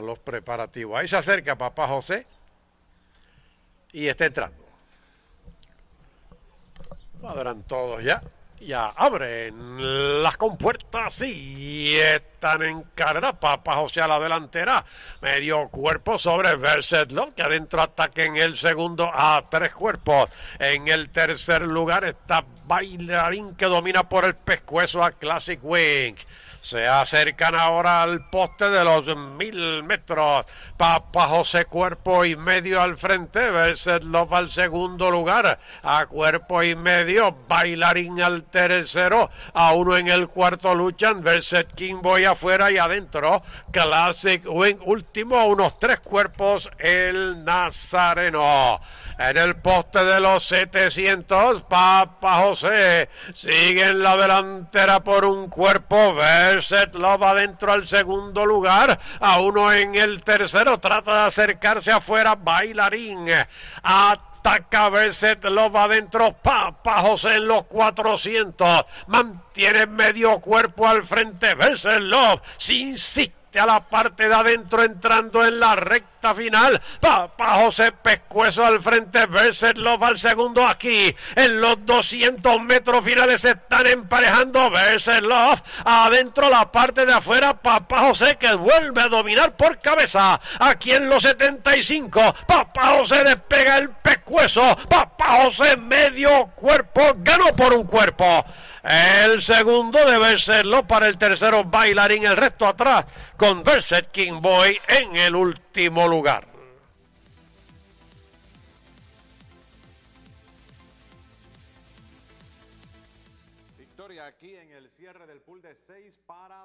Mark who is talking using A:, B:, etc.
A: los preparativos. Ahí se acerca papá José y está entrando. Cuadran todos ya. Ya abren las compuertas y están en carrera. Papá José a la delantera. Medio cuerpo sobre Versetlov, que adentro ataque en el segundo a tres cuerpos. En el tercer lugar está Bailarín que domina por el pescuezo a Classic Wing. Se acercan ahora al poste de los mil metros. Papa José cuerpo y medio al frente. Versetlov al segundo lugar. A cuerpo y medio. Bailarín al tercero. A uno en el cuarto luchan. Verset King Boy afuera y adentro. Classic Wing último. A unos tres cuerpos. El Nazareno. En el poste de los 700. Papa José sigue en la delantera por un cuerpo. Verset Love adentro al segundo lugar. A uno en el tercero. Trata de acercarse afuera. Bailarín. Ataca Verset Love adentro. Papa José en los 400. Mantiene medio cuerpo al frente. Love. Sin a la parte de adentro entrando en la recta final. Papa José Pescuezo al frente, Love al segundo aquí. En los 200 metros finales se están emparejando Love adentro la parte de afuera. Papa José que vuelve a dominar por cabeza. Aquí en los 75. Papa José despega el pescuezo. Papa José medio cuerpo. Ganó por un cuerpo. El segundo debe serlo para el tercero bailarín. El resto atrás con Verset King Boy en el último lugar.
B: Victoria aquí en el cierre del pool de seis para